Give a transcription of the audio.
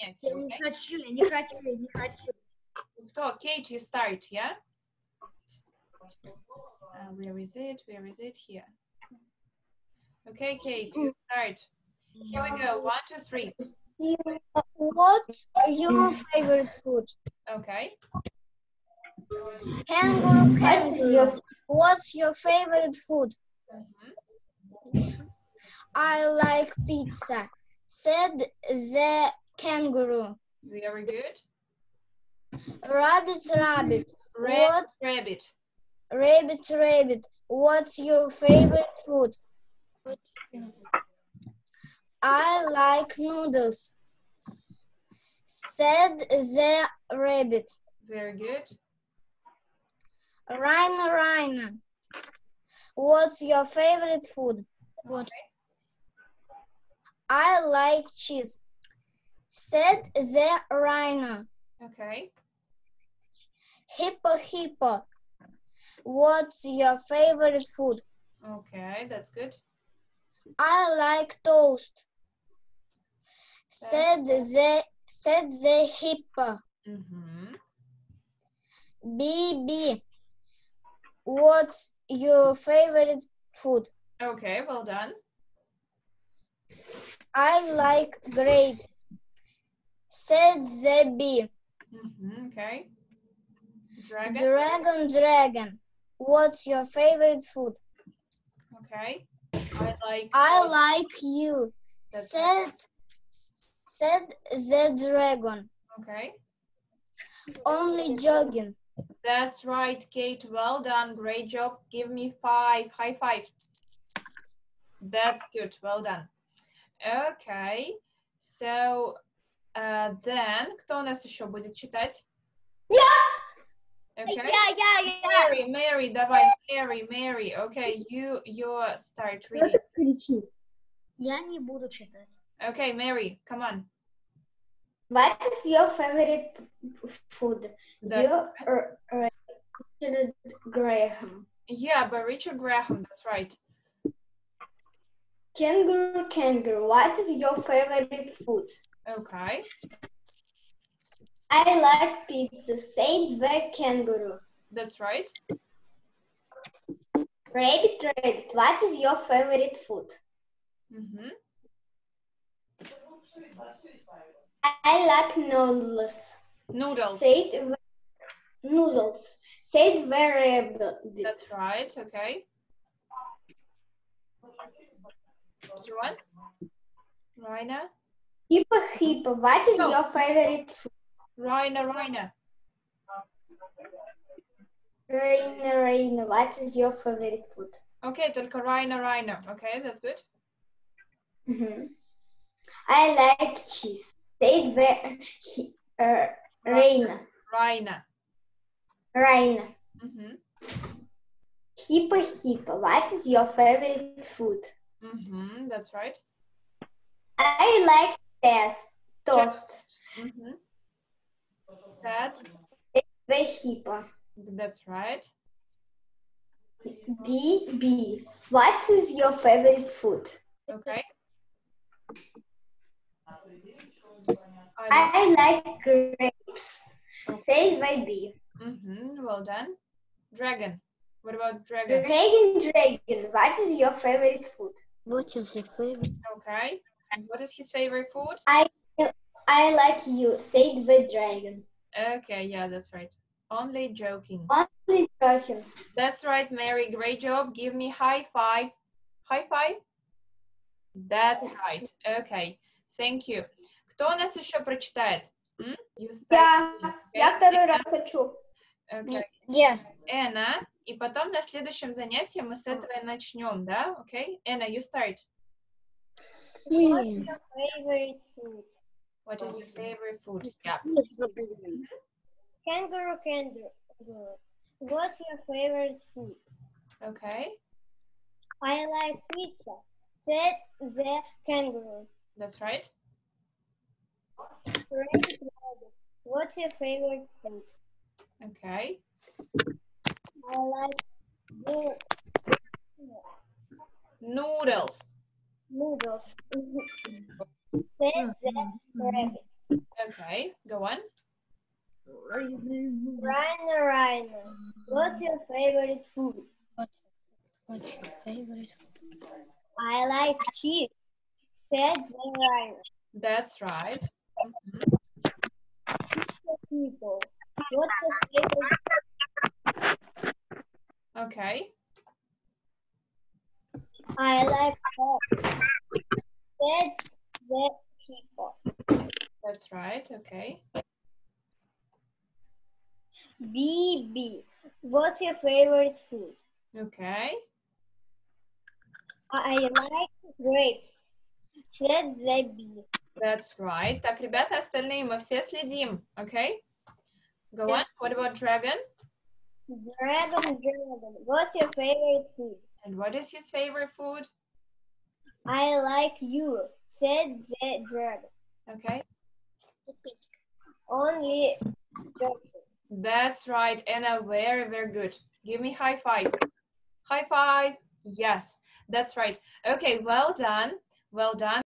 заняття. Я не окей? хочу, я не хочу, я не хочу. Кто? Kate, you start, yeah? Uh, where is it? Where is it? Here. Okay, Kate, you start. Here we go. One, two, three. What's your favorite food? Okay. Kangaroo, kangaroo. What's your favorite food? Mhm. I like pizza, said the kangaroo. Very good. Rabbit, rabbit. Red What? rabbit. Rabbit, rabbit. What's your favorite food? I like noodles, said the rabbit. Very good. Rhino, rhino. What's your favorite food? Okay. I like cheese, said the rhino. Okay. Hippo, hippo. What's your favorite food? Okay, that's good. I like toast, said the said the hippo. Mm-hmm. BB. What's your favorite food? Okay, well done. I like grapes, said the bee. Mm-hmm. Okay. Dragon. Dragon, dragon. What's your favorite food? Okay. I like. I like you, That's said said the dragon. Okay. Only jogging. That's right, Kate. Well done. Great job. Give me five. High five. That's good. Well done. Okay. So, uh, then, кто у нас еще будет читать? Я! Okay. Я, я, я. Mary, Mary, давай, Mary, Mary. Okay, you, you start reading. кричи. Я не буду читать. Okay, Mary, come on. What is your favorite p- food? The- You are are Richard Graham. yeah, by Richard Graham, that's right. Kangaroo, kangaroo. What is your favorite food? Okay. I like pizza. Said the kangaroo. That's right. Rabbit, rabbit. What is your favorite food? Mm-hmm. I like noodles. Noodles. Said the noodles. Said the rabbit. That's right. Okay. You want? Raina? Hippo, hippo. What is No. your favorite food? Raina, Raina. Rain, rain. What is your favorite food? Okay, только Raina, Raina. Okay, that's good. Mhm. I like cheese. Said the he, uh, rain, Raina. rain. Mm-hmm. Hippo, hippo. What is your favorite food? Mm-hmm. That's right. I like test, toast. Mm-hmm. Sad. The. That's right. B, B. What is your favorite food? Okay. I I like grapes. Say by B. mm-hmm. Well done. Dragon. What about dragon? Dragon, dragon. What is your favorite food? What's your favorite? Okay. And what is his favorite food? I like you. Said the dragon. Okay, yeah, that's right. Only joking. Only joking. That's right, Mary. Great job. Give me high five. High five? That's right. Okay. Thank you. Кто у нас еще прочитает? М? You Я, start. я второй раз хочу. Okay. Yeah. Эна. И потом на следующем занятии мы с этого и начнем, да? Okay? Эна, you start. What's your favorite food? What is your favorite food? Yeah. Kangaroo, kangaroo. What's your favorite food? Okay. I like pizza, said the kangaroo. That's right. Rabbit, rabbit. What's your favorite food? Okay. I like the Noodles. Noodles, said the. Okay, go on. Rainer, Rainer, what's your favorite food? What's your favorite? Food? I like cheese, said the Rainer. That's right. People, what's your favorite? Okay. I like pork, said the people. That's right. Okay. BB, what's your favorite food? Okay. I like grapes, said the bee. That's right. Так, ребята, остальные мы все следим. Okay. Go on. Yes. What about dragon? Dragon, dragon, what's your favorite food? And what is his favorite food? I like you, said the dragon. Okay. Only dragon. That's right, Anna. Very, very good. Give me high five. High five. Yes, that's right. Okay, well done. Well done.